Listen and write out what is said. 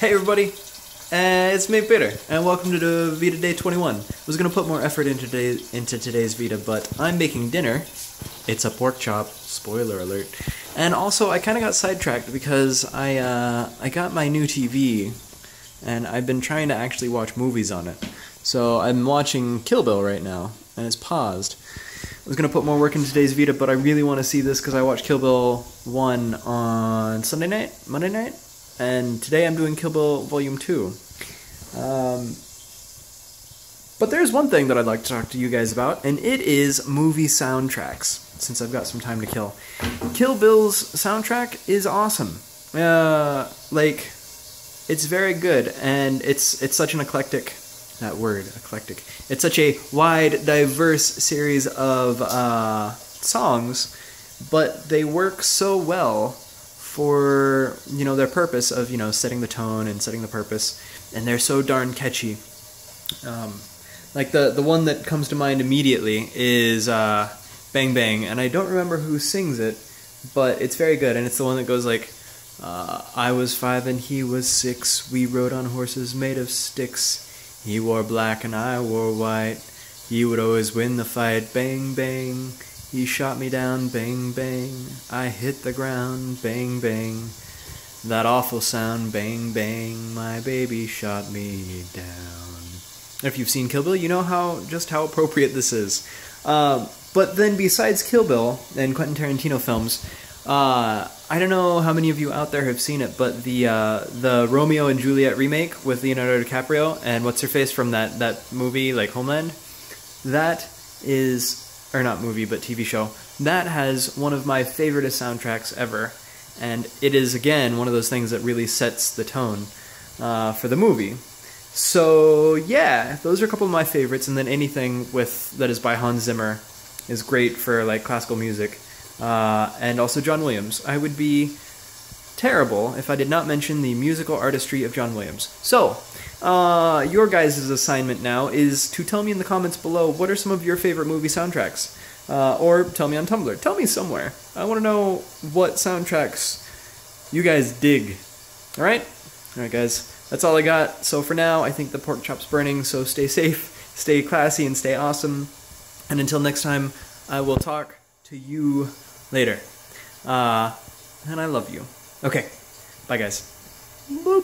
Hey everybody, uh, it's me Peter, and welcome to the VEDA Day 21. I was gonna put more effort into, today, into today's VEDA, but I'm making dinner. It's a pork chop, spoiler alert. And also, I kind of got sidetracked because I, uh, I got my new TV, and I've been trying to actually watch movies on it. So I'm watching Kill Bill right now, and it's paused. I was gonna put more work into today's VEDA, but I really want to see this because I watched Kill Bill 1 on Sunday night, Monday night, and today I'm doing Kill Bill Volume 2. Um, but there's one thing that I'd like to talk to you guys about, and it is movie soundtracks, since I've got some time to kill. Kill Bill's soundtrack is awesome. Uh, like, it's very good, and it's it's such an eclectic, that word, eclectic. It's such a wide, diverse series of uh, songs, but they work so well for you know their purpose of you know setting the tone and setting the purpose, and they're so darn catchy. Um, like the the one that comes to mind immediately is uh, "Bang Bang," and I don't remember who sings it, but it's very good, and it's the one that goes like. Uh, I was five and he was six. We rode on horses made of sticks. He wore black and I wore white. He would always win the fight. Bang, bang. He shot me down, bang, bang. I hit the ground, bang, bang. That awful sound, bang, bang. My baby shot me down. If you've seen Kill Bill, you know how just how appropriate this is. Uh, but then, besides Kill Bill and Quentin Tarantino films, uh, I don't know how many of you out there have seen it, but the uh, the Romeo and Juliet remake with Leonardo DiCaprio and what's her face from that that movie like Homeland, that is or not movie, but TV show. That has one of my favorite soundtracks ever, and it is again one of those things that really sets the tone uh, for the movie. So yeah, those are a couple of my favorites, and then anything with that is by Hans Zimmer is great for like classical music, uh, and also John Williams. I would be terrible if I did not mention the musical artistry of John Williams. So, uh, your guys' assignment now is to tell me in the comments below what are some of your favorite movie soundtracks. Uh, or tell me on Tumblr. Tell me somewhere. I want to know what soundtracks you guys dig. Alright? Alright, guys. That's all I got. So for now, I think the pork chop's burning, so stay safe, stay classy, and stay awesome. And until next time, I will talk to you later. Uh, and I love you. Okay. Bye, guys. Boop.